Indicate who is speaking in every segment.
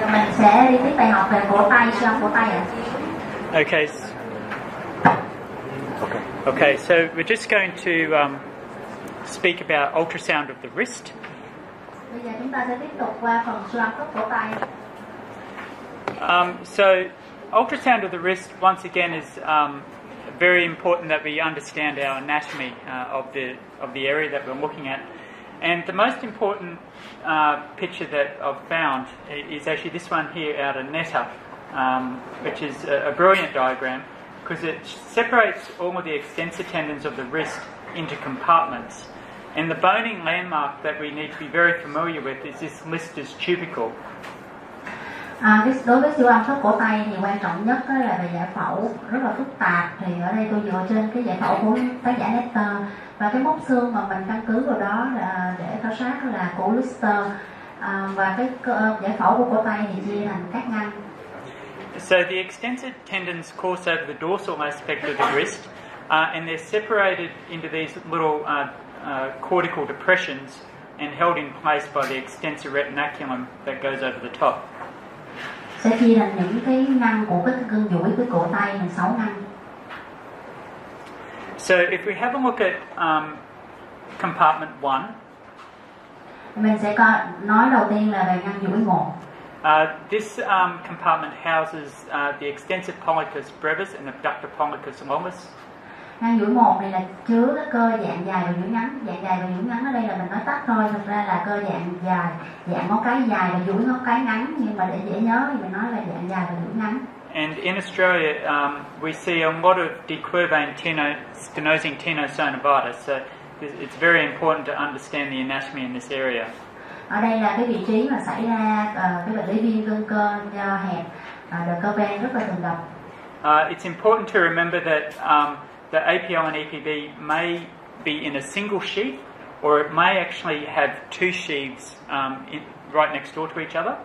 Speaker 1: giờ mình sẽ đi tiếp bài học về cổ tay, siêu âm cổ tay ạ.
Speaker 2: Okay. Okay, so we're just going to um, speak about ultrasound of the wrist.
Speaker 1: Bây giờ chúng ta sẽ tiếp tục qua phần siêu âm khớp cổ tay.
Speaker 2: Um, so, ultrasound of the wrist, once again, is um, very important that we understand our anatomy uh, of the of the area that we're looking at. And the most important uh, picture that I've found is actually this one here out of Netter, um, which is a, a brilliant diagram because it separates all of the extensor tendons of the wrist into compartments. And the boning landmark that we need to be very familiar with is this Lister's tubercle.
Speaker 1: À, cái, đối với siêu âm khớp cổ tay thì quan trọng nhất đó là về giải phẫu rất là phức tạp. Thì ở đây tôi dựa trên cái giải phẫu của tác giả Nestor. Và cái mốc xương mà mình căn cứ vào đó là để khảo sát là cổ Lister. À, và cái giải phẫu của cổ tay thì chia thành các ngăn.
Speaker 2: So the extensor tendons course over the dorsal aspect of the wrist, uh, and they're separated into these little uh, uh, cortical depressions and held in place by the extensor retinaculum that goes over the top
Speaker 1: sẽ chia thành những cái ngăn của cái gân duỗi của cổ tay thành 6 ngăn.
Speaker 2: So if we have a look at um, compartment one,
Speaker 1: mình sẽ coi nói đầu tiên là về ngăn duỗi một.
Speaker 2: Uh, this um, compartment houses uh, the extensor pollicus brevis and abductor pollicus longus.
Speaker 1: Ngăn duỗi một này là chứa cái cơ dạng dài và duỗi ngắn. Dạng dài và duỗi ngắn ở đây là mình nói tắt thôi. Thực ra là cơ dạng dài dạng ngón cái dài và duỗi ngón cái ngắn. Nhưng mà để dễ nhớ thì mình nói là dạng dài và duỗi ngắn.
Speaker 2: And in Australia, um, we see a lot of decurvane teno, stenosing tenosynovitis. So it's very important to understand the anatomy in this area.
Speaker 1: ở đây là cái vị trí mà xảy ra ờ, cái bệnh lý viêm gân cơ do hẹp uh, đờ cơ ven rất là thường gặp.
Speaker 2: Uh, it's important to remember that um, the APL and EPB may be in a single sheath, or it may actually have two sheaths um, in, right next door to each other.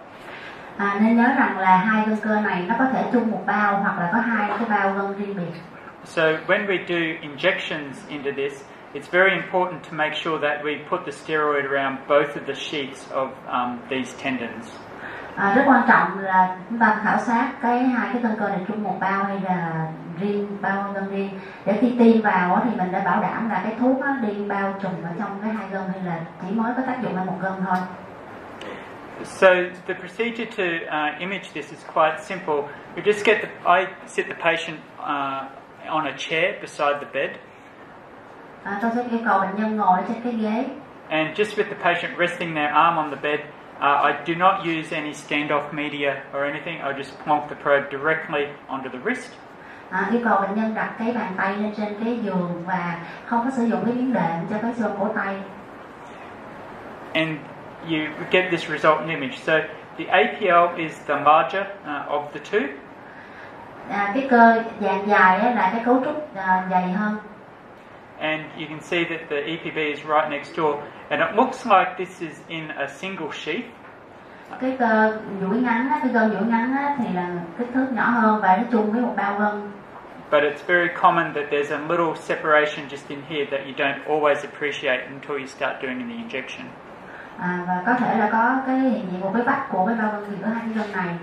Speaker 1: à, nên nhớ rằng là hai gân cơ này nó có thể chung một bao hoặc là có hai cái bao gân riêng biệt
Speaker 2: So when we do injections into this, it's very important to make sure that we put the steroid around both of the sheaths of um, these tendons.
Speaker 1: À, rất quan trọng là chúng ta khảo sát cái hai cái gân cơ này chung một bao hay là riêng bao gân riêng. Để khi tiêm vào thì mình đã bảo đảm là cái thuốc đi bao trùm ở trong cái hai gân hay là chỉ mới có tác dụng ở một gân thôi.
Speaker 2: So the procedure to uh, image this is quite simple. We just get the, I sit the patient uh, on a chair beside the bed,
Speaker 1: à, tôi sẽ yêu cầu bệnh nhân ngồi trên cái ghế.
Speaker 2: And just with the patient resting their arm on the bed, I do not use any standoff media or anything. I just plonk the probe directly onto the wrist.
Speaker 1: à, yêu cầu bệnh nhân đặt cái bàn tay lên trên cái giường và không có sử dụng cái miếng đệm cho cái xương cổ tay
Speaker 2: and you get this resultant image. So the APL is the larger uh, of the two,
Speaker 1: à, cái cơ dạng dài á, là cái cấu trúc à, dày hơn
Speaker 2: and you can see that the EPB is right next door, and it looks like this is in a single sheath.
Speaker 1: cái cơ duỗi ngắn cái gân duỗi ngắn thì là kích thước nhỏ hơn và nó chung với một bao gân
Speaker 2: But it's very common that there's a little separation just in here that you don't always appreciate until you start doing the injection.
Speaker 1: à, và có thể là có cái hiện diện một cái vách của cái bao gân giữa hai cái gân này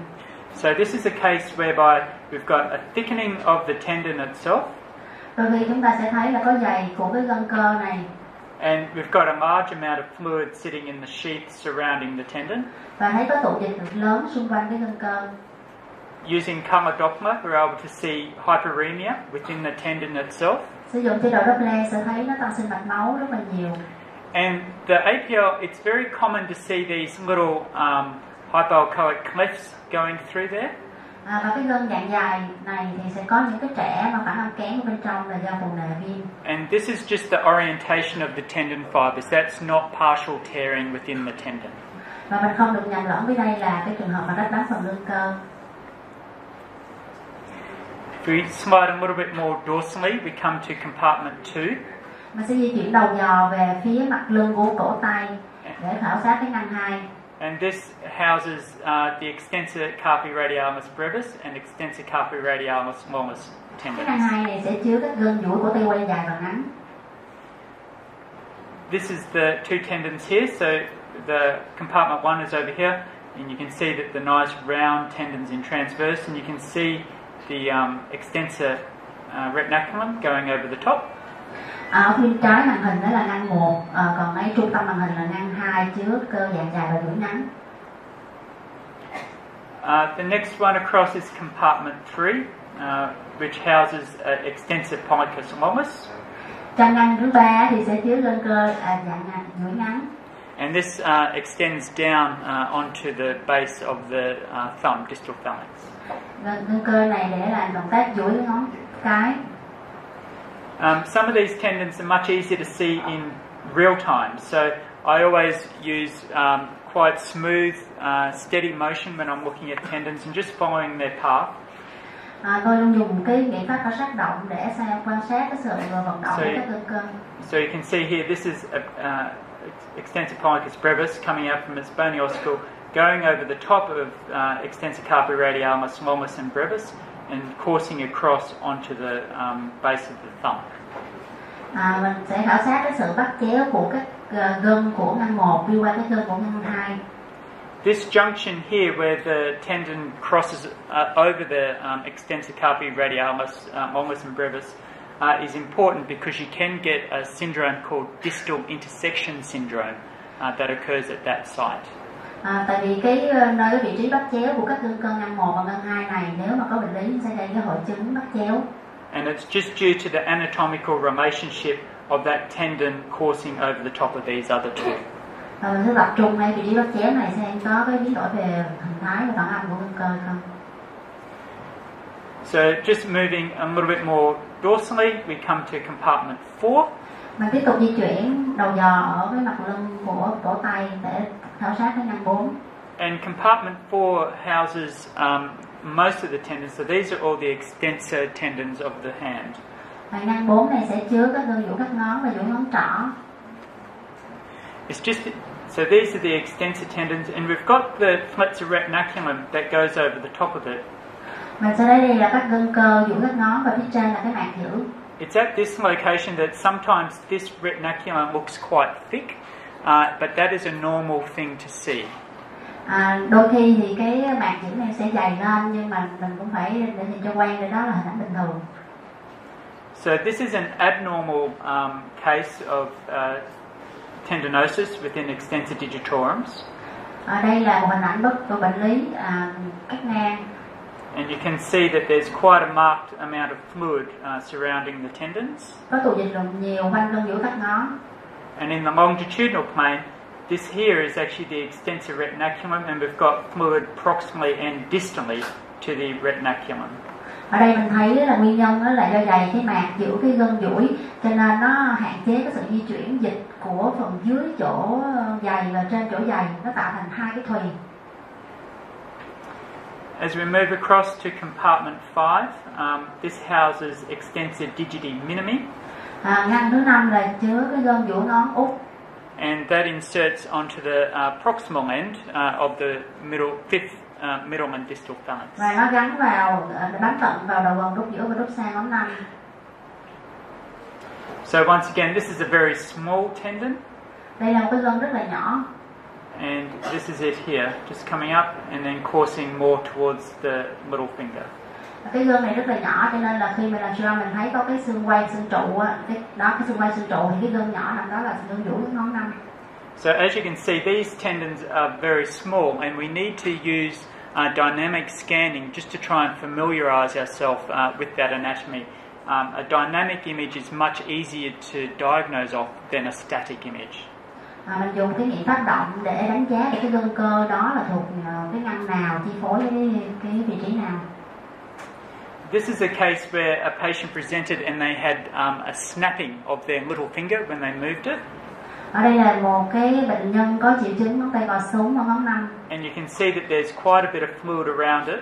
Speaker 2: So this is a case whereby we've got a thickening of the tendon itself,
Speaker 1: đôi khi chúng ta sẽ thấy là có dày của cái gân cơ này
Speaker 2: and we've got a large amount of fluid sitting in the sheath surrounding the tendon.
Speaker 1: và thấy có tụ dịch lớn xung quanh cái gân cơ
Speaker 2: Using color Doppler, we're able to see hyperemia within the tendon itself.
Speaker 1: sử dụng chế độ Doppler sẽ thấy nó tăng sinh mạch máu rất là nhiều
Speaker 2: And the APL, it's very common to see these little um, clefts going through there.
Speaker 1: À, và cái gân dạng dài này thì sẽ có những cái trẻ mà phản âm kém ở bên trong là do phù nề viêm
Speaker 2: And this is just the orientation of the tendon fibers. That's not partial tearing within the tendon.
Speaker 1: và mình không được nhầm lẫn với đây là cái trường hợp mà rách bắn phần lưng cơ
Speaker 2: If we slide a little bit more dorsally, we come to compartment two.
Speaker 1: mình sẽ di chuyển đầu dò về phía mặt lưng của cổ tay để khảo sát cái ngăn hai
Speaker 2: And this houses uh, the extensor carpi radialis brevis and extensor carpi radialis longus tendons. This is the two tendons here. So the compartment one is over here. and you can see that the nice round tendons in transverse, and you can see the um, extensor uh, retinaculum going over the top.
Speaker 1: À, ở bên trái màn hình đó là ngăn một, à, còn ngay trung tâm màn hình là ngăn hai chứa cơ dạng dài và duỗi ngắn.
Speaker 2: Uh, the next one across is compartment 3, uh, which houses uh, extensor pollicus longus.
Speaker 1: Trong ngăn thứ ba thì sẽ chứa gân cơ à, dạng ngắn, duỗi ngắn.
Speaker 2: And this uh, extends down uh, onto the base of the uh, thumb, distal phalanx.
Speaker 1: Gân, gân cơ này để làm động tác duỗi ngón cái.
Speaker 2: Um, some of these tendons are much easier to see in real time, so I always use um, quite smooth, uh, steady motion when I'm looking at tendons and just following their path.
Speaker 1: À, tôi luôn dùng cái biện pháp quan sát động để xem quan sát cái sự vận động của các gân cơ.
Speaker 2: So you can see here, this is a, uh, ex- extensor pollicis brevis coming out from its bony ossicle, going over the top of uh, extensor carpi radialis, longus, and brevis, and coursing across onto the um, base of the thumb.
Speaker 1: À, mình sẽ khảo sát cái sự bắt chéo của các ờ, gân của ngăn một đi qua cái gân của ngăn hai.
Speaker 2: This junction here, where the tendon crosses uh, over the um, extensor carpi radialis, uh, longus, and brevis, uh, is important because you can get a syndrome called distal intersection syndrome uh, that occurs at that site.
Speaker 1: À, tại vì cái ờ, nơi cái vị trí bắt chéo của các cơ ngăn một và ngăn hai này nếu mà có bệnh lý sẽ gây cái hội chứng bắt chéo.
Speaker 2: And it's just due to the anatomical relationship of that tendon coursing over the top of these other two.
Speaker 1: Và mình sẽ tập trung ngay vị trí bắt chéo này xem có cái biến đổi về hình thái và phản âm của gân cơ không.
Speaker 2: So, just moving a little bit more dorsally, we come to compartment 4.
Speaker 1: Mình tiếp tục di chuyển đầu giò ở cái mặt lưng của cổ tay để khảo sát cái ngăn 4.
Speaker 2: And compartment 4 houses um, most of the tendons, so these are all the extensor tendons of the hand.
Speaker 1: Và ngăn 4 này sẽ chứa các gân duỗi các ngón và duỗi ngón trỏ.
Speaker 2: It's just so these are the extensor tendons, and we've got the flexor retinaculum that goes over the top of it.
Speaker 1: Sẽ lấy đây là các gân cơ duỗi các ngón và phía trên là cái màng giữ.
Speaker 2: It's at this location that sometimes this retinaculum looks quite thick, uh, but that is a normal thing to see.
Speaker 1: À, đôi khi thì cái màng giữ này sẽ dày lên nhưng mà mình cũng phải để cho quen để đó là hình ảnh bình thường.
Speaker 2: So this is an abnormal um, case of uh, tendinosis within extensor digitorums,
Speaker 1: Ở đây là một hình ảnh bất của bệnh lý à, cắt ngang
Speaker 2: and you can see that there's quite a marked amount of fluid uh, surrounding the tendons.
Speaker 1: có tụ dịch lượng nhiều quanh gân duỗi các ngón.
Speaker 2: And in the longitudinal plane, this here is actually the extensor retinaculum, and we've got fluid proximally and distally to the retinaculum.
Speaker 1: Ở đây mình thấy là nguyên nhân đó là do dày cái mạc giữa cái gân duỗi cho nên nó hạn chế cái sự di chuyển dịch của phần dưới chỗ dày và trên chỗ dày nó tạo thành hai cái thùy.
Speaker 2: As we move across to compartment 5, um, this houses extensor digiti minimi,
Speaker 1: À, ngăn thứ năm là chứa cái gân duỗi ngón út
Speaker 2: and that inserts onto the uh, proximal end uh, of the middle fifth uh, middle and distal phalanx.
Speaker 1: và nó gắn vào à, bám tận vào đầu gân đốt giữa và đốt sang ngón năm.
Speaker 2: So once again, this is a very small tendon,
Speaker 1: Đây là một cái gân rất là nhỏ
Speaker 2: and this is it here, just coming up and then coursing more towards the middle finger.
Speaker 1: Cái gân này rất là nhỏ cho nên là khi mình làm siêu mình thấy có cái xương quay xương trụ á, cái đó cái xương quay xương trụ thì cái gân nhỏ nằm đó là gân duỗi ngón năm.
Speaker 2: So as you can see, these tendons are very small, and we need to use uh, dynamic scanning just to try and familiarise ourselves uh, with that anatomy. Um, a dynamic image is much easier to diagnose of than a static image.
Speaker 1: à, mình dùng cái nghiệm pháp động để đánh giá cái gân cơ đó là thuộc ờ, cái ngăn nào chi phối với cái, cái vị trí nào
Speaker 2: This is a case where a patient presented and they had um, a snapping of their little finger when they moved it,
Speaker 1: ở đây là một cái bệnh nhân có triệu chứng ngón tay cò súng và ngón năm
Speaker 2: and you can see that there's quite a bit of fluid around it.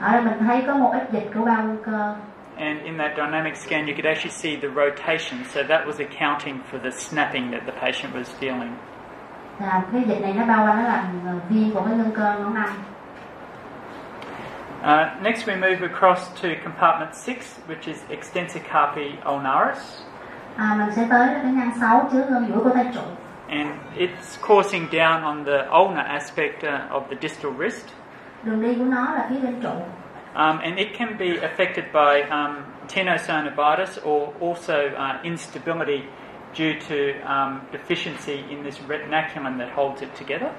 Speaker 1: ở đây mình thấy có một ít dịch của bao gân cơ.
Speaker 2: And in that dynamic scan, you could actually see the rotation, so that was accounting for the snapping that the patient was feeling.
Speaker 1: là cái dịch này nó bao quanh nó làm viên của cái gân cơ ngón năm
Speaker 2: Uh, next, we move across to compartment 6, which is extensor carpi ulnaris.
Speaker 1: à, mình sẽ tới cái ngăn 6 chứa gân duỗi của tay trụ
Speaker 2: and it's coursing down on the ulnar aspect uh, of the distal wrist.
Speaker 1: đường đi của nó là phía bên trụ
Speaker 2: Um, and it can be affected by um, tenosynovitis or also uh, instability due to um, deficiency in this retinaculum that holds it together.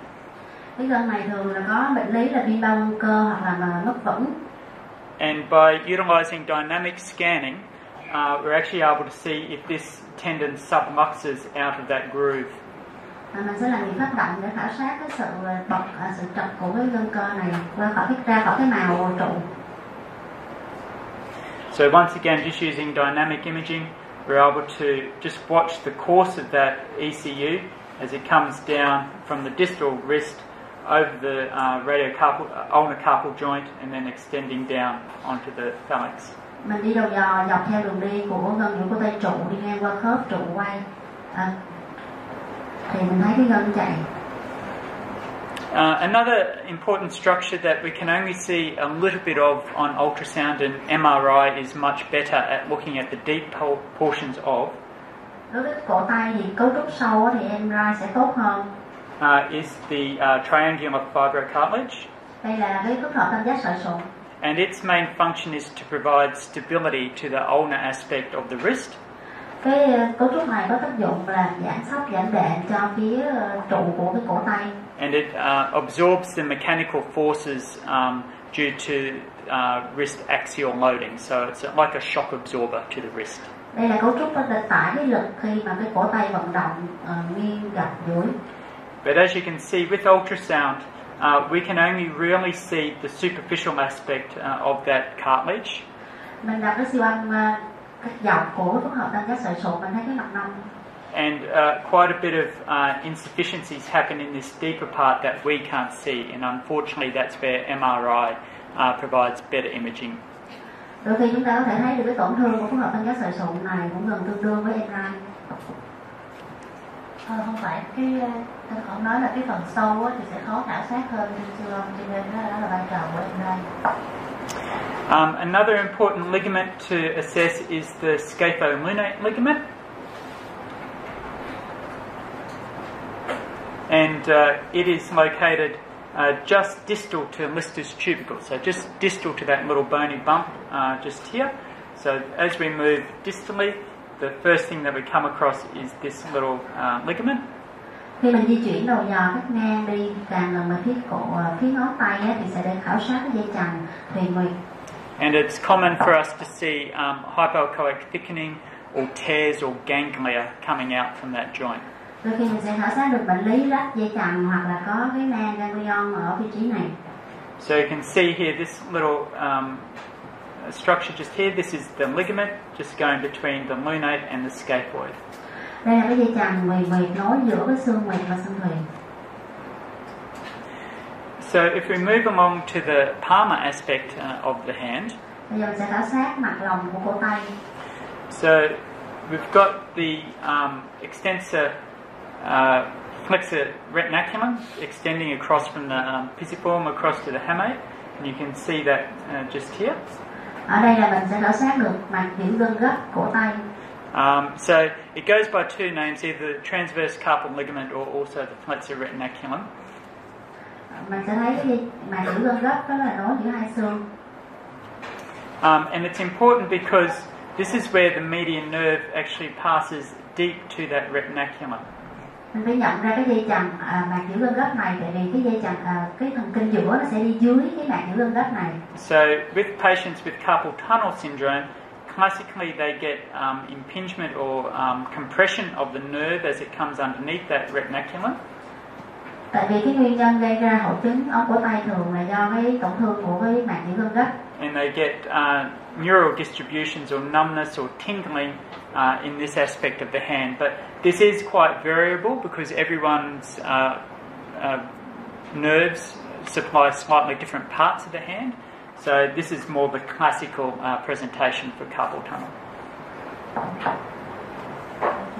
Speaker 1: Cái gân này thường là có bệnh lý là viêm đau cơ hoặc là mất vững
Speaker 2: And by utilizing dynamic scanning, uh, we're actually able to see if this tendon subluxes out of that groove.
Speaker 1: à, mình sẽ làm những phát động để khảo sát cái sự bật à, sự trật của cái gân cơ này qua khỏi cái ra khỏi cái màu trụ
Speaker 2: So once again, just using dynamic imaging, we're able to just watch the course of that ECU as it comes down from the distal wrist over the uh, radiocarpal, uh, ulnar carpal joint and then extending down onto the phalanx.
Speaker 1: mình đi đầu dò dọc theo đường đi của gân giữa của tay trụ đi ngang qua khớp trụ quay. À, thì mình thấy cái gân chạy.
Speaker 2: Uh, another important structure that we can only see a little bit of on ultrasound and MRI is much better at looking at the deep po- portions of.
Speaker 1: Đối với cổ tay thì cấu trúc sâu thì MRI sẽ tốt hơn
Speaker 2: uh, is the uh, triangular fibrocartilage.
Speaker 1: đây là cái phức hợp tam giác sợi sụn
Speaker 2: And its main function is to provide stability to the ulnar aspect of the wrist.
Speaker 1: cái ờ, cấu trúc này có tác dụng là giảm sóc giảm đệm cho phía ờ, trụ của cái cổ tay
Speaker 2: And it uh, absorbs the mechanical forces um, due to uh, wrist axial loading. So it's like a shock absorber to the wrist.
Speaker 1: đây là cấu trúc có thể tải cái lực khi mà cái cổ tay vận động ờ, nghiêng gập duỗi
Speaker 2: But as you can see with ultrasound, uh, we can only really see the superficial aspect uh, of that cartilage.
Speaker 1: mình đọc cái siêu âm các dọc của phức hợp tam giác sợi sụn mình thấy cái mặt nông
Speaker 2: And uh, quite a bit of uh, insufficiencies happen in this deeper part that we can't see. And unfortunately, that's where MRI uh, provides better imaging.
Speaker 1: đôi khi chúng ta có thể thấy được cái tổn thương của phức hợp giác sợi sụn này cũng gần tương đương với MRI
Speaker 3: Không phải cái nói là cái phần sâu á, thì sẽ khó khảo sát hơn cho nên đó, là vai trò của
Speaker 2: Um, another important ligament to assess is the scapholunate ligament. And uh, it is located uh, just distal to Lister's tubercle, so just distal to that little bony bump uh, just here. So as we move distally, the first thing that we come across is this little uh, ligament.
Speaker 1: khi mình di chuyển đầu dò cắt ngang đi càng gần về phía cổ ờ, phía ngón tay á, thì sẽ để khảo sát cái dây chằng thùy nguyệt
Speaker 2: And it's common for us to see um, hypoechoic thickening or tears or ganglia coming out from that joint.
Speaker 1: đôi khi mình sẽ khảo sát được bệnh lý rách dây chằng hoặc là có cái nang ganglion ở vị trí này
Speaker 2: So you can see here this little um, structure just here. This is the ligament just going between the lunate and the scaphoid. So if we move along to the palmar aspect uh, of the hand, so we've got the um, extensor uh, flexor retinaculum extending across from the um, pisiform across to the hamate, and you can see that uh, just here.
Speaker 1: Ở đây là mình sẽ được mặt những gân gấp cổ tay
Speaker 2: Um, so it goes by two names, either the transverse carpal ligament or also the flexor retinaculum.
Speaker 1: mình sẽ thấy cái dây mặt những gân gấp đó là nối giữa hai xương
Speaker 2: Um, and it's important because this is where the median nerve actually passes deep to that retinaculum.
Speaker 1: Mình phải nhận ra cái dây chằng à, mạc giữa gân gấp này tại vì cái dây chằng à, cái thần kinh giữa nó sẽ đi dưới cái mạc giữa gân gấp này
Speaker 2: So with patients with carpal tunnel syndrome, classically they get um, impingement or um, compression of the nerve as it comes underneath that retinaculum.
Speaker 1: tại vì cái nguyên nhân gây ra hội chứng ống cổ tay thường là do cái tổn thương của cái mạc giữa gân gấp
Speaker 2: and they get uh, neural distributions or numbness or tingling uh, in this aspect of the hand. But this is quite variable because everyone's uh, uh, nerves supply slightly different parts of the hand. So this is more the classical uh, presentation for carpal tunnel.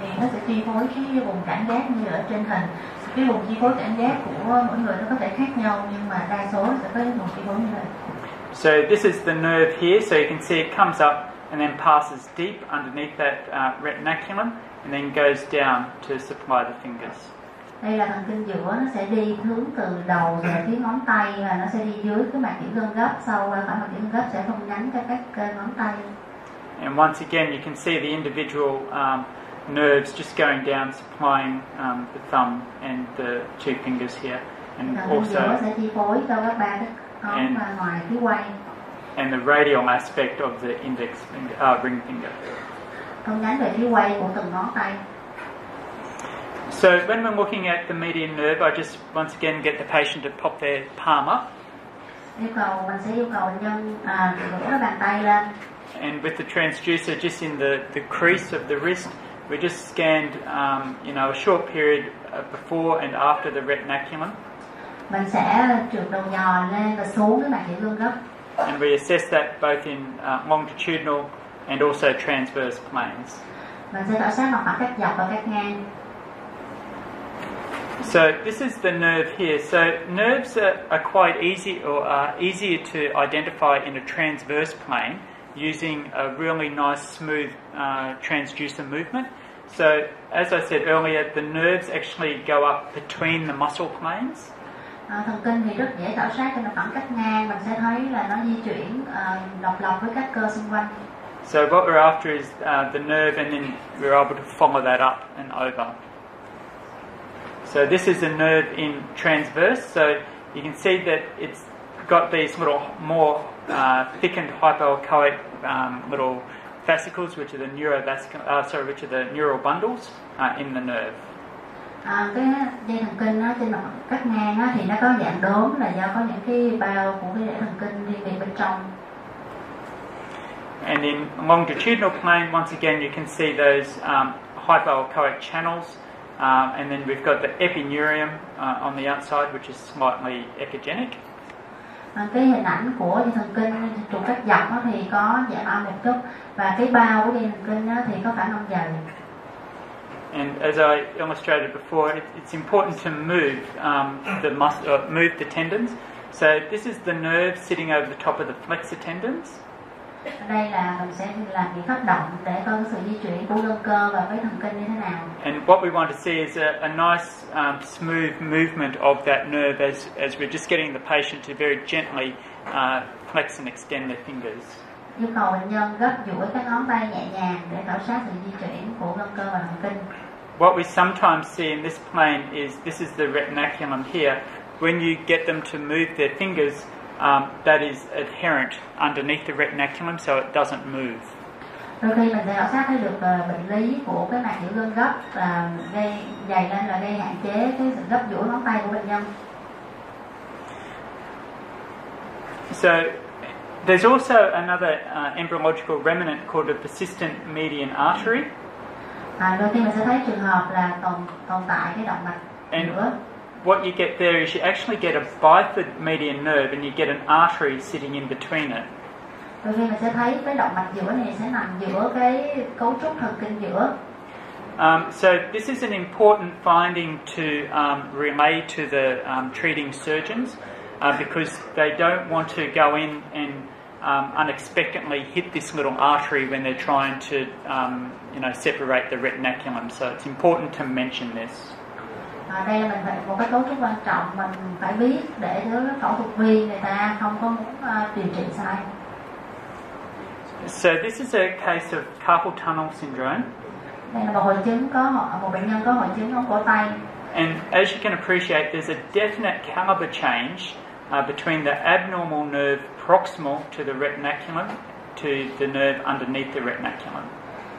Speaker 3: thì nó sẽ chi phối cái vùng cảm giác như ở trên hình cái vùng chi phối cảm giác của mỗi người nó có thể khác nhau nhưng mà đa số sẽ có cái vùng chi phối như vậy
Speaker 2: So this is the nerve here. So you can see it comes up and then passes deep underneath that uh, retinaculum and then goes down to supply the fingers.
Speaker 1: đây là thần kinh giữa nó sẽ đi hướng từ đầu về phía ngón tay và nó sẽ đi dưới cái mạch kiểu gân gấp sau qua khỏi mạch gân gấp sẽ không nhánh cho các cơ ngón tay.
Speaker 2: And once again, you can see the individual um, nerves just going down, supplying um, the thumb and the two fingers here, and
Speaker 1: giữa
Speaker 2: also
Speaker 1: sẽ chi phối cho các ba cái ngón
Speaker 2: And- and the radial aspect of the index finger, uh, ring finger.
Speaker 1: không nhánh về phía quay của từng ngón tay.
Speaker 2: So when we're looking at the median nerve, I just once again get the patient to pop their palm up,
Speaker 1: yêu cầu mình sẽ yêu cầu bệnh nhân à, ngửa cái bàn tay lên.
Speaker 2: And with the transducer just in the, the crease of the wrist, we just scanned, um, you know, a short period uh, before and after the retinaculum,
Speaker 1: mình sẽ trượt đầu nhò lên và xuống cái mạch kiểu gân gấp
Speaker 2: and we assess that both in uh, longitudinal and also transverse planes.
Speaker 1: mình sẽ khảo sát mặt phẳng cách dọc và cách ngang
Speaker 2: So this is the nerve here. So nerves are, are quite easy or are easier to identify in a transverse plane using a really nice smooth uh, transducer movement. So as I said earlier, the nerves actually go up between the muscle planes.
Speaker 1: À, thần kinh thì rất dễ khảo sát cho mặt khoảng cách ngang mình sẽ thấy là nó di chuyển uh, độc lập với các cơ xung quanh
Speaker 2: So what we're after is uh, the nerve and then we're able to follow that up and over. So this is a nerve in transverse. So you can see that it's got these little more uh, thickened hypoechoic um, little fascicles, which are the neurovascular, uh, sorry, which are the neural bundles uh, in the nerve
Speaker 1: à, cái dây thần kinh á, trên mặt cách ngang á, thì nó có dạng đốm là do có những cái bao của cái dãy thần kinh riêng biệt bên trong
Speaker 2: And in longitudinal plane, once again, you can see those um, hypoechoic channels. Um, and then we've got the epineurium uh, on the outside, which is slightly echogenic.
Speaker 1: à, cái hình ảnh của dây thần kinh trục cách dọc thì có giảm âm một chút và cái bao của dây thần kinh thì có phản âm dày
Speaker 2: And as I illustrated before, it, it's important to move um, the mus- uh, move the tendons. So this is the nerve sitting over the top of the flexor tendons.
Speaker 1: đây là mình sẽ làm việc phát động để coi sự di chuyển của cơ và cái thần kinh như thế nào
Speaker 2: And what we want to see is a, a nice, um, smooth movement of that nerve as, as we're just getting the patient to very gently uh, flex and extend their fingers.
Speaker 1: Yêu cầu bệnh nhân gấp duỗi các ngón tay nhẹ nhàng để khảo sát sự di chuyển của gân cơ và thần kinh
Speaker 2: What we sometimes see in this plane is this is the retinaculum here. When you get them to move their fingers, um, that is adherent underneath the retinaculum, so it doesn't move.
Speaker 1: đôi khi mình sẽ khảo sát thấy được ờ, bệnh lý của cái mạch hiểu gân gấp và gây dày lên là gây hạn chế cái sự gấp duỗi ngón tay của bệnh nhân
Speaker 2: So there's also another uh, embryological remnant called a persistent median artery.
Speaker 1: à, đôi khi mình sẽ thấy trường hợp là tồn tồn tại cái động mạch
Speaker 2: And- What you get there is you actually get a bifid median nerve and you get an artery sitting in between it.
Speaker 1: đôi khi mình sẽ thấy cái động mạch giữa này sẽ nằm giữa cái cấu trúc thần kinh giữa
Speaker 2: Um, so this is an important finding to um, relay to the um, treating surgeons uh, because they don't want to go in and um, unexpectedly hit this little artery when they're trying to, um, you know, separate the retinaculum. So it's important to mention this.
Speaker 1: à, đây là mình phải một cái cấu trúc quan trọng mình phải biết để phẫu thuật viên người ta không có điều trị sai
Speaker 2: So this is a case of carpal tunnel syndrome.
Speaker 1: đây là một hội chứng có một bệnh nhân có hội chứng ống cổ tay
Speaker 2: And as you can appreciate, there's a definite caliber change uh, between the abnormal nerve proximal to the retinaculum to the nerve underneath the retinaculum.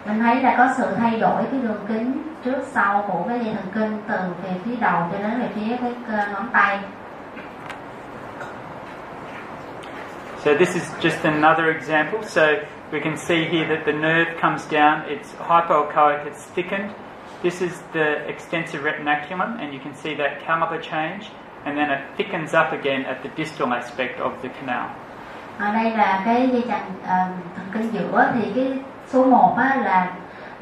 Speaker 1: mình thấy là có sự thay đổi cái đường kính trước sau của cái dây thần kinh từ về phía đầu cho đến về phía cái ngón tay
Speaker 2: So this is just another example. So we can see here that the nerve comes down, it's hypoechoic, it's thickened. This is the extensor retinaculum, and you can see that caliber change, and then it thickens up again at the distal aspect of the canal.
Speaker 1: ở đây là cái dây chằng ờ, thần kinh giữa thì cái số 1 á, là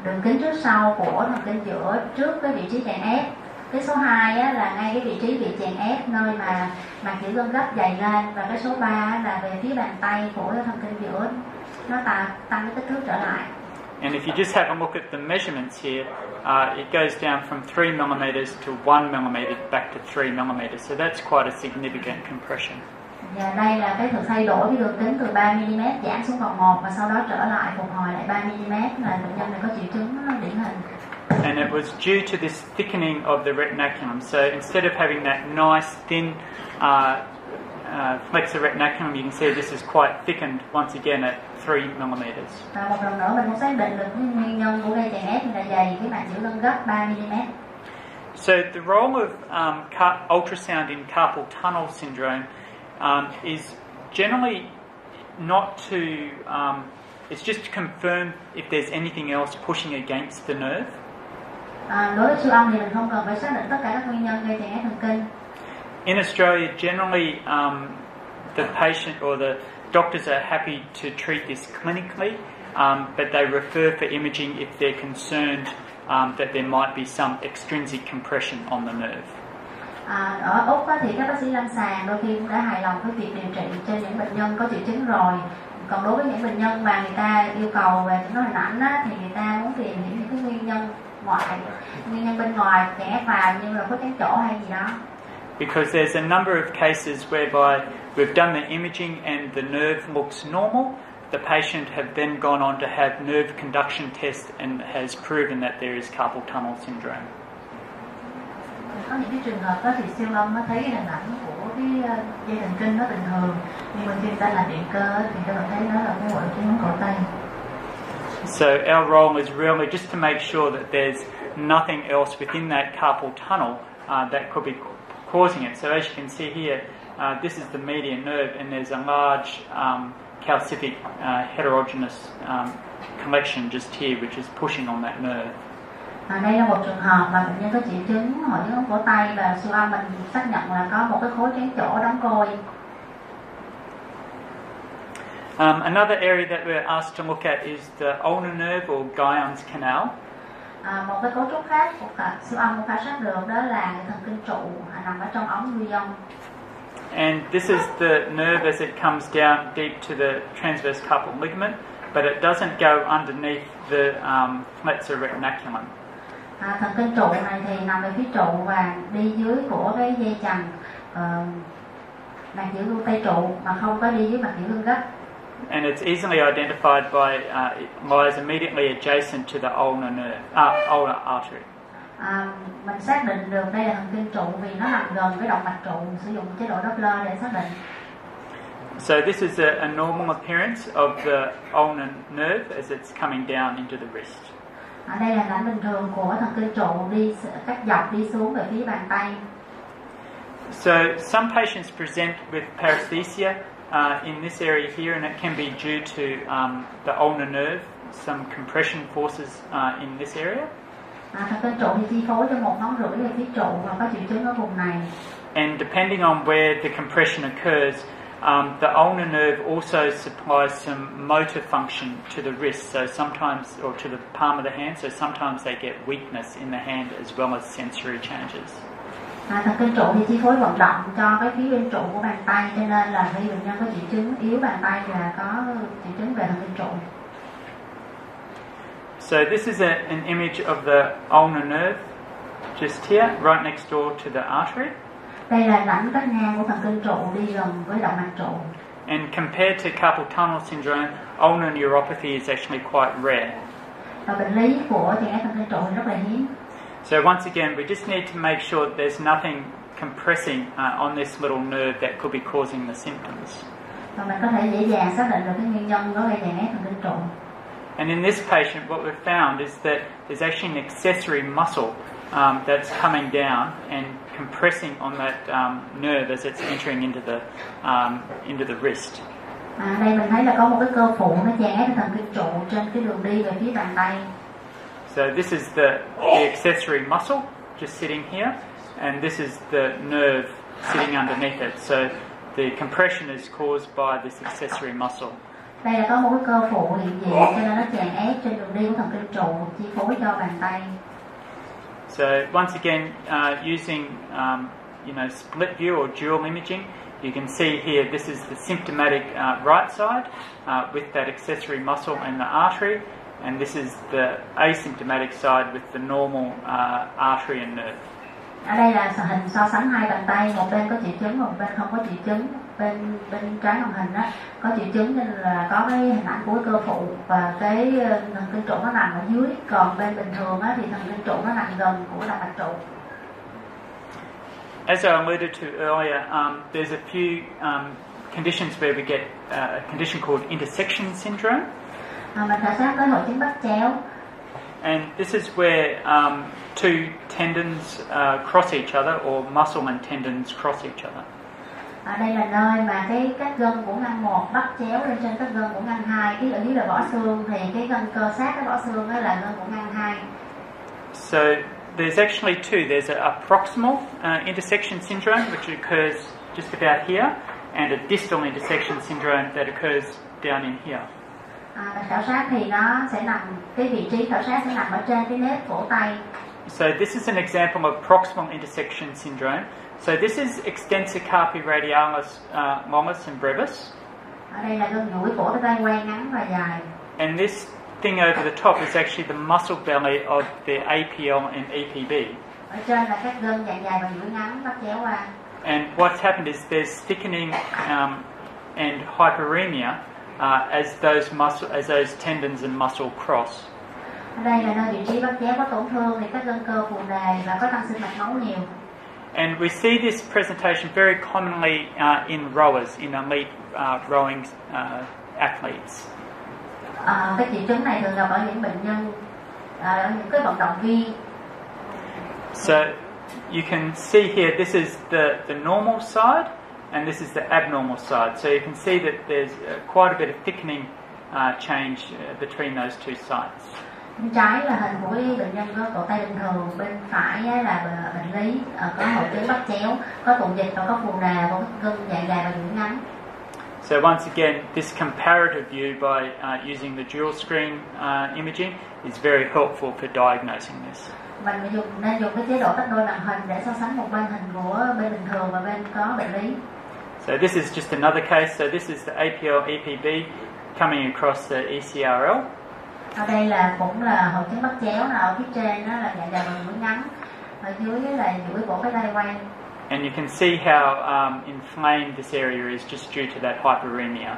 Speaker 1: đường kính trước sau của thần kinh giữa trước cái vị trí chèn ép. Cái số 2 á, là ngay cái vị trí bị chèn ép nơi mà mạch kiểu gân gấp dày lên. Và cái số 3 là về phía bàn tay của thần kinh giữa. Nó tăng tăng cái kích thước trở lại.
Speaker 2: And if you just have a look at the measurements here, uh, it goes down from 3 millimeters to 1 millimeter back to 3 millimeters. So that's quite a significant compression.
Speaker 1: Và đây là cái sự thay đổi cái đường kính từ 3 mm giảm xuống còn 1 và sau đó trở lại phục hồi lại 3 mm là bệnh nhân này có triệu chứng điển hình.
Speaker 2: And it was due to this thickening of the retinaculum. So instead of having that nice thin uh, uh, flexor retinaculum, you can see this is quite thickened once again at 3 millimeters.
Speaker 1: Và một lần nữa mình cũng xác định được nguyên nhân của gây chèn ép là dày cái màng gấp 3 mm.
Speaker 2: So the role of um, ultrasound in carpal tunnel syndrome um, is generally not to. Um, it's just to confirm if there's anything else pushing against the nerve.
Speaker 1: À, đối với siêu âm thì mình không cần phải xác định tất cả các nguyên nhân gây chèn ép thần kinh.
Speaker 2: In Australia, generally, um, the patient or the doctors are happy to treat this clinically, um, but they refer for imaging if they're concerned um, that there might be some extrinsic compression on the nerve.
Speaker 1: À, ở Úc á, thì các bác sĩ lâm sàng đôi khi cũng đã hài lòng với việc điều trị cho những bệnh nhân có triệu chứng rồi. Còn đối với những bệnh nhân mà người ta yêu cầu về đoán hình ảnh á, thì người ta muốn tìm hiểu những cái nguyên nhân ngoại, nguyên nhân bên ngoài ép vào như là có chán chỗ hay gì đó.
Speaker 2: because there's a number of cases whereby we've done the imaging and the nerve looks normal. The patient have then gone on to have nerve conduction test and has proven that there is carpal tunnel syndrome. So our role is really just to make sure that there's nothing else within that carpal tunnel uh, that could be causing it. So as you can see here, uh, this is the median nerve, and there's a large um, calcific uh, heterogeneous um, collection just here, which is pushing on that nerve.
Speaker 1: À, đây là một trường hợp mà bệnh nhân có triệu chứng hội chứng cổ tay và siêu âm mình xác nhận là có một cái khối trán chỗ đóng côi.
Speaker 2: Um, another area that we're asked to look at is the ulnar nerve or Guyon's canal.
Speaker 1: À, một cái cấu trúc khác của siêu âm cũng khảo sát được đó là thần kinh trụ nằm ở trong ống Guyon.
Speaker 2: And this is the nerve as it comes down deep to the transverse carpal ligament, but it doesn't go underneath the um, flexor retinaculum.
Speaker 1: À, thần kinh trụ này thì nằm về phía trụ và đi dưới của cái dây chằng uh, màng chữ lưu tay trụ mà không có đi dưới màng chữ lưng gấp.
Speaker 2: And it's easily identified by, uh, it lies immediately adjacent to the ulnar nerve, uh, ulnar artery.
Speaker 1: À, mình xác định được đây là thần kinh trụ vì nó nằm gần với động mạch trụ sử dụng chế độ Doppler để xác định
Speaker 2: So this is a, a normal appearance of the ulnar nerve as it's coming down into the wrist.
Speaker 1: ở đây là hình ảnh bình thường của thần kinh trụ đi cắt dọc đi xuống về phía bàn tay
Speaker 2: So some patients present with paresthesia uh, in this area here, and it can be due to um, the ulnar nerve, some compression forces uh, in this area.
Speaker 1: À, thần kinh trụ thì chi phối cho một ngón rưỡi về phía trụ và có triệu chứng ở vùng này
Speaker 2: And depending on where the compression occurs, um, the ulnar nerve also supplies some motor function to the wrist. So sometimes, or to the palm of the hand. So sometimes they get weakness in the hand as well as sensory changes.
Speaker 1: à, thần kinh trụ thì chi phối vận động cho cái phía bên trụ của bàn tay cho nên là khi bệnh nhân có triệu chứng yếu bàn tay là có triệu chứng về thần kinh trụ
Speaker 2: So this is a, an image of the ulnar nerve, just here, right next door to the artery.
Speaker 1: đây là hình ảnh cắt ngang của thần kinh trụ đi gần với động mạch trụ
Speaker 2: And compared to carpal tunnel syndrome, ulnar neuropathy is actually quite rare.
Speaker 1: và bệnh lý của chèn ép thần kinh trụ rất là hiếm
Speaker 2: So once again, we just need to make sure that there's nothing compressing uh, on this little nerve that could be causing the symptoms.
Speaker 1: và mình có thể dễ dàng xác định được cái nguyên nhân đó gây chèn ép thần kinh trụ
Speaker 2: And in this patient, what we've found is that there's actually an accessory muscle um, that's coming down and compressing on that um, nerve as it's entering into the um, into the wrist.
Speaker 1: À, đây mình thấy là có một cái cơ phụ nó cái thần kinh trụ trên cái đường đi về phía bàn tay
Speaker 2: So this is the, the accessory muscle just sitting here, and this is the nerve sitting underneath it. So the compression is caused by this accessory muscle.
Speaker 1: Đây là có một cái cơ phụ hiện diện cho nên nó chèn ép trên đường đi của thần kinh trụ chi phối cho bàn tay
Speaker 2: So once again, uh, using um, you know split view or dual imaging, you can see here this is the symptomatic uh, right side uh, with that accessory muscle and the artery, and this is the asymptomatic side with the normal uh, artery and nerve.
Speaker 1: ở đây là hình so sánh hai bàn tay một bên có triệu chứng một bên không có triệu chứng bên bên trái màn hình á có triệu chứng nên là có cái hình ảnh của cơ phụ và cái ờ, thần kinh trụ nó nằm ở dưới. Còn bên bình thường á thì thần kinh trụ nó nằm gần của động mạch trụ.
Speaker 2: As I alluded to earlier, um, there's a few um, conditions where we get uh, a condition called intersection syndrome,
Speaker 1: à, mình khảo sát hội chứng bắp chéo.
Speaker 2: And this is where um, two tendons uh, cross each other, or muscle and tendons cross each other.
Speaker 1: Ở đây là nơi mà cái các gân của ngăn một bắp chéo lên trên các gân của ngăn hai cái ở dưới là vỏ xương thì cái gân cơ sát cái vỏ xương đó là gân của ngăn hai
Speaker 2: So there's actually two. There's a, a proximal uh, intersection syndrome, which occurs just about here, and a distal intersection syndrome that occurs down in here.
Speaker 1: à, khảo sát thì nó sẽ nằm cái vị trí khảo sát sẽ nằm ở trên cái nếp cổ tay
Speaker 2: So this is an example of proximal intersection syndrome. So this is extensor carpi radialis uh, longus and brevis,
Speaker 1: ở đây là gân duỗi cổ tay quay ngắn và dài
Speaker 2: and this thing over the top is actually the muscle belly of the APL and EPB.
Speaker 1: ở trên là các gân dài dài và duỗi ngắn bắp chéo qua
Speaker 2: And what's happened is there's thickening um, and hyperemia uh, as those muscle, as those tendons and muscle cross.
Speaker 1: ở đây là nơi vị trí bắp chéo có tổn thương thì các gân cơ phù nề và có tăng sinh mạch máu nhiều
Speaker 2: And we see this presentation very commonly uh, in rowers, in elite uh, rowing uh, athletes.
Speaker 1: à, cái triệu chứng này thường gặp ở những bệnh nhân à, ở những cái vận động viên
Speaker 2: So you can see here, this is the, the normal side and this is the abnormal side. So you can see that there's uh, quite a bit of thickening uh, change uh, between those two sides.
Speaker 1: Bên trái là hình của cái bệnh nhân có cổ tay bình thường bên phải là bệnh- lý ờ, có hội chứng bắp chéo có tụ dịch và có phù nề có gân dài dài và duỗi ngắn
Speaker 2: So once again, this comparative view by uh, using the dual screen uh, imaging is very helpful for diagnosing this.
Speaker 1: mình dùng nên dùng cái chế độ tách đôi màn hình để so sánh một bên hình của bên bình thường và bên có bệnh lý
Speaker 2: So this is just another case. So this is the APL EPB coming across the ECRL.
Speaker 1: Ở đây là cũng là hội chứng bắp chéo là ở phía trên đó là dài dài và duỗi ngắn ở dưới là duỗi cổ cái tay quay
Speaker 2: And you can see how um, inflamed this area is just due to that hyperemia.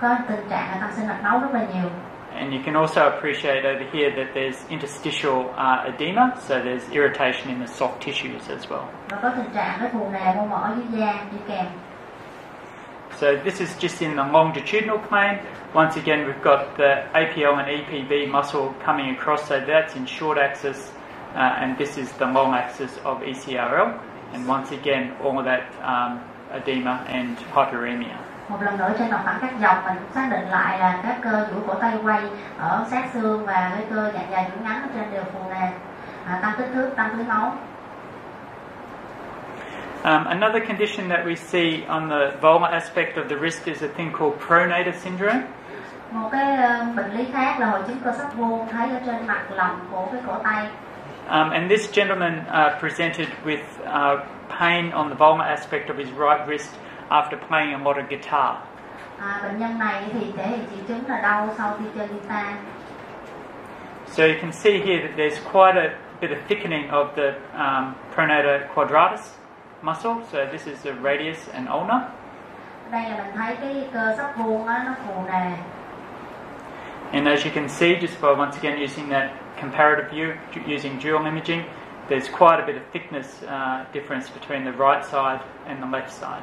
Speaker 1: có tình trạng là tăng sinh mạch máu rất là nhiều
Speaker 2: And you can also appreciate over here that there's interstitial uh, edema, so there's irritation in the soft tissues as well.
Speaker 1: và có tình trạng cái phù nề mô mỡ dưới da đi kèm
Speaker 2: So this is just in the longitudinal plane. Once again, we've got the APL and EPB muscle coming across, so that's in short axis, uh, and this is the long axis of ECRL. And once again, all of that um, edema and hyperemia.
Speaker 1: một lần nữa trên mặt phẳng cắt dọc mình cũng xác định lại là các cơ duỗi cổ tay quay ở sát xương và cái cơ dài dài duỗi ngắn ở trên đều phù nề à, tăng kích thước tăng túi máu
Speaker 2: Um, another condition that we see on the volar aspect of the wrist is a thing called pronator syndrome.
Speaker 1: một cái bệnh lý khác là hội chứng cơ sắp thấy ở trên mặt lòng của cái cổ tay
Speaker 2: Um, and this gentleman uh, presented with uh, pain on the volar aspect of his right wrist after playing a lot of guitar.
Speaker 1: à, bệnh nhân này thì thể hiện triệu chứng là đau sau khi chơi guitar
Speaker 2: So you can see here that there's quite a bit of thickening of the um, pronator quadratus muscle. So this is the radius and ulnar.
Speaker 1: ở đây là mình thấy cái cơ sắp vuông á nó phù nề
Speaker 2: And as you can see, just by once again using that comparative view, using dual imaging, there's quite a bit of thickness uh, difference between the right side and the left side.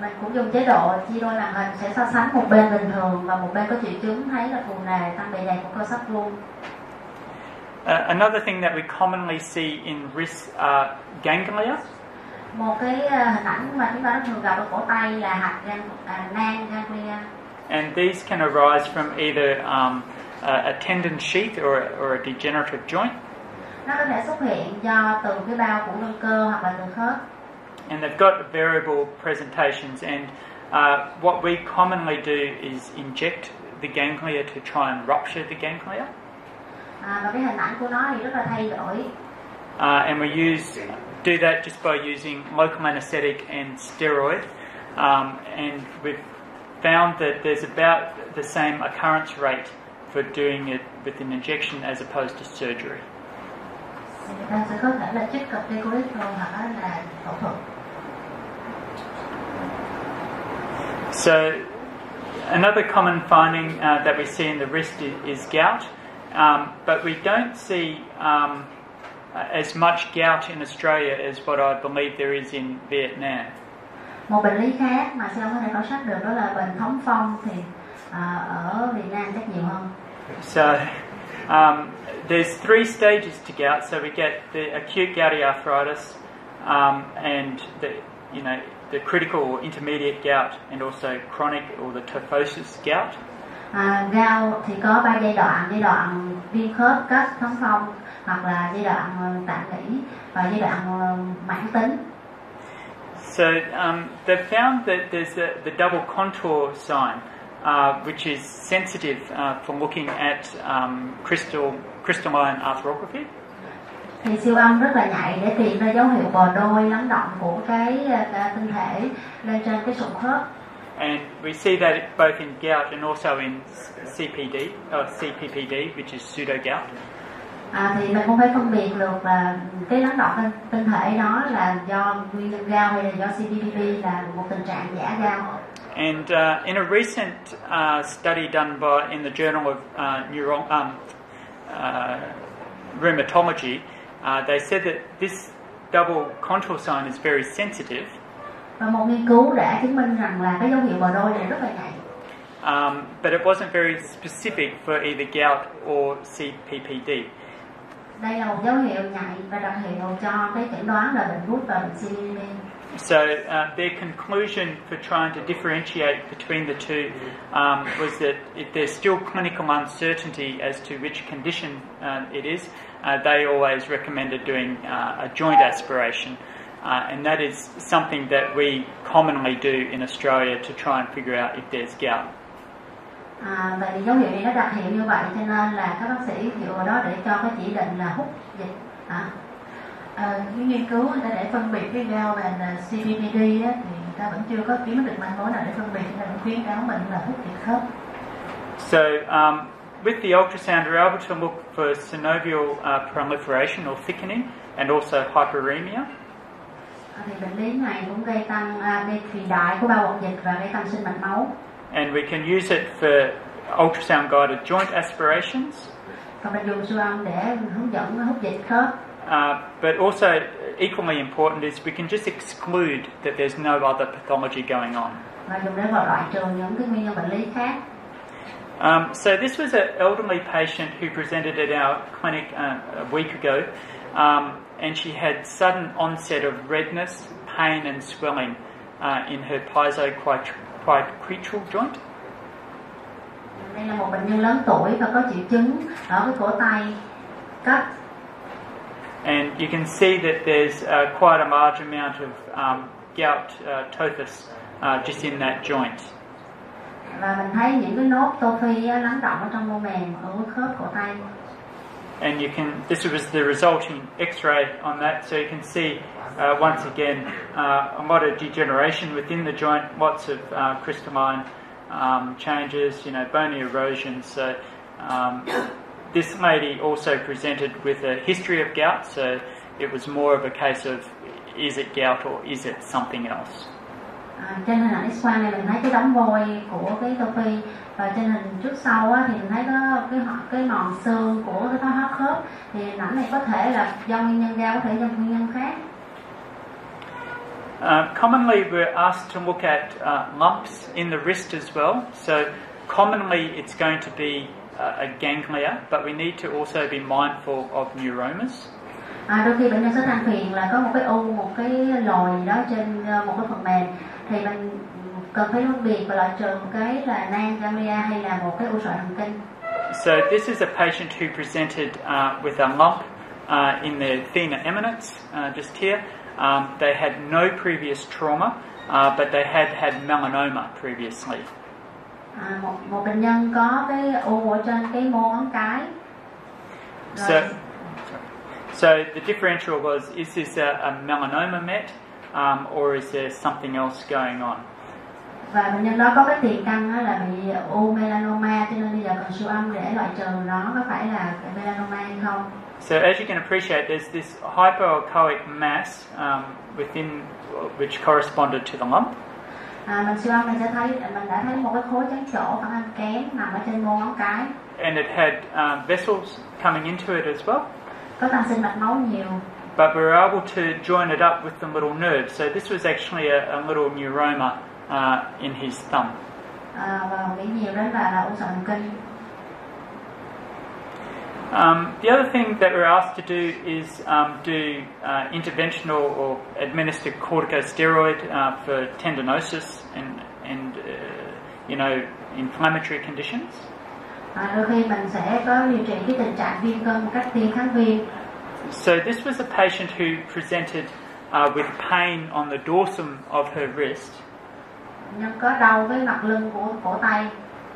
Speaker 1: mình cũng dùng chế độ chia đôi màn hình sẽ so sánh một bên bình thường và một bên có triệu chứng thấy là phù nề tăng bề dày của cơ sắp vuông
Speaker 2: Uh, another thing that we commonly see in wrist are ganglia.
Speaker 1: Một cái ờ, hình ảnh mà chúng ta thường gặp ở cổ tay là hạt gan à, nang ganglia
Speaker 2: And these can arise from either um, a, a tendon sheath or, or a degenerative joint.
Speaker 1: nó có thể xuất hiện do từ cái bao của gân cơ hoặc là từ khớp
Speaker 2: And they've got variable presentations. And uh, what we commonly do is inject the ganglia to try and rupture the ganglia.
Speaker 1: à, và cái hình ảnh của nó thì rất là thay đổi
Speaker 2: Uh, and we use do that just by using local anaesthetic and steroid. Um, and we've found that there's about the same occurrence rate for doing it with an injection as opposed to surgery. So, another common finding uh, that we see in the wrist is, is gout, um, but we don't see um, as much gout in Australia as what I believe there is in Vietnam.
Speaker 1: một bệnh lý khác mà âm có thể khảo sát được đó là bệnh thống phong thì à, ở Việt Nam chắc nhiều hơn
Speaker 2: So, um, there's three stages to gout. So we get the acute gouty arthritis, um, and the you know the critical or intermediate gout, and also chronic or the tophosis gout.
Speaker 1: à, gao thì có ba giai đoạn giai đoạn viêm khớp cấp thống phong hoặc là giai đoạn ờ, tạm nghỉ và giai đoạn ờ, mãn tính
Speaker 2: So um, they've found that there's the, the double contour sign, uh, which is sensitive uh, for looking at um, crystal crystalline arthrography.
Speaker 1: thì siêu âm rất là nhạy để tìm ra dấu hiệu bò đôi lắng động của cái, cái tinh thể lên trên cái sụn khớp
Speaker 2: And we see that both in gout and also in CPD, or CPPD, which is pseudo gout.
Speaker 1: À, thì mình cũng phải phân biệt được là cái lắng động tinh, tinh thể đó là do nguyên nhân gao hay là do CPPP là một tình trạng giả gao.
Speaker 2: And uh, in a recent uh, study done by in the Journal of uh, Neuro- um, uh, Rheumatology, uh, they said that this double contour sign is very sensitive,
Speaker 1: và một nghiên cứu đã chứng minh rằng là cái dấu hiệu bò đôi này rất là nhạy.
Speaker 2: Um, but it wasn't very specific for either gout or CPPD.
Speaker 1: Đây là một dấu hiệu nhạy và đặc hiệu cho cái chẩn đoán là bệnh gút và bệnh
Speaker 2: So uh, their conclusion for trying to differentiate between the two um, was that if there's still clinical uncertainty as to which condition uh, it is, uh, they always recommended doing uh, a joint aspiration. Uh, and that is something that we commonly do in Australia to try and figure out if there's gout.
Speaker 1: À, vậy thì dấu hiệu này nó đặc hiệu như vậy cho nên là các bác sĩ dựa vào đó để cho cái chỉ định là hút dịch à,
Speaker 3: à, cái nghiên cứu người ta để phân biệt cái gao và là CPPD á, thì người ta vẫn chưa có kiếm được manh mối nào để phân biệt nên khuyến cáo mình là hút thịt khớp
Speaker 2: So um, with the ultrasound, we're able to look for synovial uh, proliferation or thickening and also hyperemia.
Speaker 1: à, thì bệnh lý này cũng gây tăng à, gây phì đại của bao bọc dịch và gây tăng sinh mạch máu
Speaker 2: and we can use it for ultrasound guided joint aspirations,
Speaker 1: và mình dùng siêu âm để hướng dẫn hút dịch khớp
Speaker 2: uh, but also equally important is we can just exclude that there's no other pathology going on.
Speaker 1: và dùng để vào loại trừ những cái nguyên nhân bệnh lý khác.
Speaker 2: Um, so this was an elderly patient who presented at our clinic uh, a week ago, um, and she had sudden onset of redness, pain, and swelling uh, in her piezoquadricular joint.
Speaker 1: đây là một bệnh nhân lớn tuổi và có triệu chứng ở cái cổ tay cấp
Speaker 2: And you can see that there's uh, quite a large amount of um, gout uh, tophus uh, just in that joint.
Speaker 1: và mình thấy những cái nốt tô phi lắng động ở trong mô mềm ở khớp cổ tay
Speaker 2: And you can, this was the resulting x-ray on that, so you can see uh, once again uh, a lot of degeneration within the joint, lots of uh, crystalline um, changes, you know, bony erosion. So um, this lady also presented with a history of gout, so it was more of a case of is it gout or is it something else?
Speaker 1: À, trên hình ảnh x-quang này mình thấy cái đóng vôi của cái tô phi và trên hình trước sau á, thì mình thấy có cái cái mòn xương của cái thoái hóa khớp thì hình ảnh này có thể là do nguyên nhân gao có thể do nguyên nhân khác
Speaker 2: Uh, commonly, we're asked to look at uh, lumps in the wrist as well. So, commonly, it's going to be uh, a ganglia, but we need to also be mindful of neuromas.
Speaker 1: à, đôi khi bệnh nhân sẽ than phiền là có một cái u một cái lồi đó trên ờ, một cái phần mềm thì mình cần phải phân biệt và loại trừ một cái là nan ganglia hay là một cái u sợi thần kinh
Speaker 2: So, this is a patient who presented uh, with a lump uh, in their thenar eminence, uh, just here. Um, they had no previous trauma, uh, but they had had melanoma previously.
Speaker 1: à, một một bệnh nhân có cái u ở trên cái mô ngón cái
Speaker 2: So, so the differential was: is this a, a melanoma met, um, or is there something else going on?
Speaker 1: và bệnh nhân đó có cái tiền căn là bị u melanoma cho nên bây giờ cần siêu âm để loại trừ nó có phải là melanoma hay không
Speaker 2: So as you can appreciate, there's this hypoechoic mass um, within which corresponded to the lump.
Speaker 1: à, mình siêu âm mình sẽ thấy mình đã thấy một cái khối trắng chỗ phản ứng kém nằm ở trên mô ngón cái
Speaker 2: And it had um, vessels coming into it as well.
Speaker 1: có tăng sinh mạch máu nhiều
Speaker 2: But we were able to join it up with the little nerve. So this was actually a, a little neuroma uh, in his thumb.
Speaker 1: à, và nghĩ nhiều đến là là u sợi thần kinh
Speaker 2: Um, the other thing that we're asked to do is um, do uh, interventional or administer corticosteroid uh, for tendinosis and, and uh, you know, inflammatory conditions.
Speaker 1: à, đôi khi mình sẽ có điều trị cái tình trạng viêm cân một cách tiêm kháng viêm
Speaker 2: So this was a patient who presented uh, with pain on the dorsum of her wrist.
Speaker 1: bệnh nhân có đau cái mặt lưng của cổ tay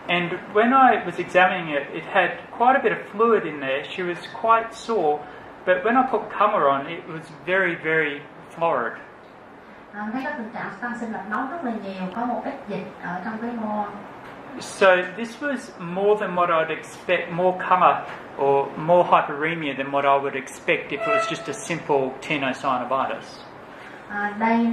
Speaker 2: And when I was examining it, it had quite a bit of fluid in there. She was quite sore, but when I put colour on, it was very, very florid.
Speaker 1: à, thấy có tình trạng tăng sinh mạch máu rất là nhiều có một ít dịch ở trong cái mô
Speaker 2: So this was more than what I'd expect, more colour or more hyperemia than what I would expect if it was just a simple tenosynovitis.
Speaker 1: À, đây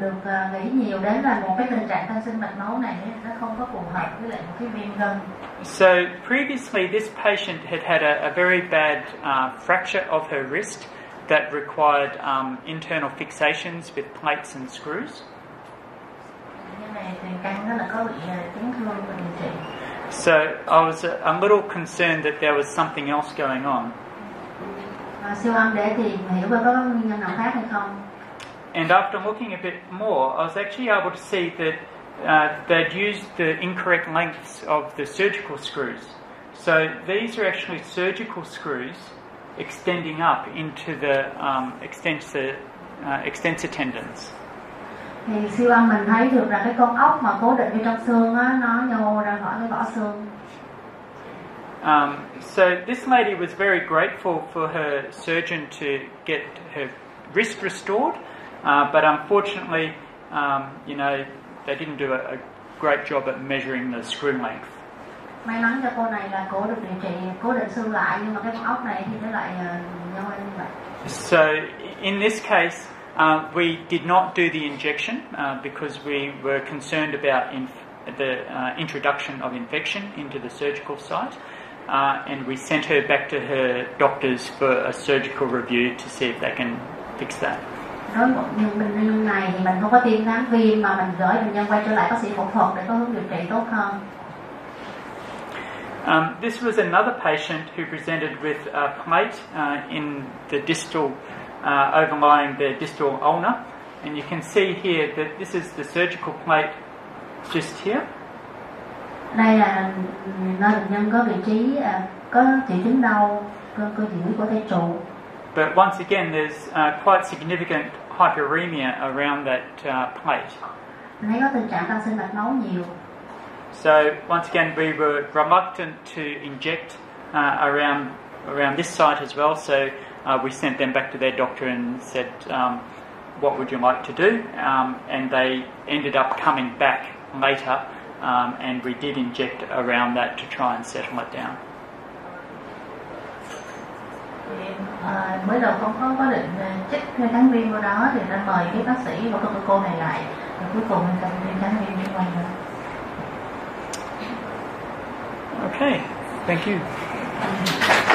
Speaker 1: được nghĩ nhiều đến là một cái tình trạng tăng sinh mạch máu này nó không có phù hợp với lại một cái viêm gân
Speaker 2: So previously, this patient had had a, a very bad uh, fracture of her wrist that required um, internal fixations with plates and screws.
Speaker 1: như này thì
Speaker 2: So I was a, little concerned that there was something else going on. And after looking a bit more, I was actually able to see that uh, they'd used the incorrect lengths of the surgical screws. So these are actually surgical screws extending up into the um, extensor, uh, extensor tendons.
Speaker 1: Thì siêu âm mình thấy được là cái con ốc mà cố định vô trong xương á nó nhô ra khỏi cái vỏ xương
Speaker 2: Um, so this lady was very grateful for her surgeon to get her wrist restored, uh, but unfortunately, um, you know, they didn't do a, a great job at measuring the screw length.
Speaker 1: may mắn cho cô này là cô được điều trị cố định xương lại nhưng mà cái con ốc này thì nó lại ờ, nhô như vậy
Speaker 2: So in this case, uh, we did not do the injection uh, because we were concerned about inf- the uh, introduction of infection into the surgical site. Uh, and we sent her back to her doctors for a surgical review to see if they can fix that.
Speaker 1: đối với bệnh nhân này thì mình không có tiêm kháng viêm mà mình gửi bệnh nhân quay trở lại bác sĩ phẫu thuật để có hướng điều trị tốt hơn
Speaker 2: Um, this was another patient who presented with a plate uh, in the distal, uh, overlying the distal ulna. And you can see here that this is the surgical plate just here.
Speaker 1: đây là nơi bệnh nhân có vị trí có triệu chứng đau cơ cơ của tay trụ
Speaker 2: But once again, there's uh, quite significant hyperemia around that uh, plate.
Speaker 1: thấy có tình trạng tăng sinh mạch máu nhiều
Speaker 2: So once again, we were reluctant to inject uh, around around this site as well. So uh, we sent them back to their doctor and said, um, "What would you like to do?" Um, and they ended up coming back later, um, and we did inject around that to try and settle it down.
Speaker 1: à, mới đầu không có có định chích cái kháng viêm vào đó thì đã mời cái bác sĩ và cái cô này lại và cuối cùng mình cần tiêm kháng viêm liên quan nữa
Speaker 2: Okay, thank you.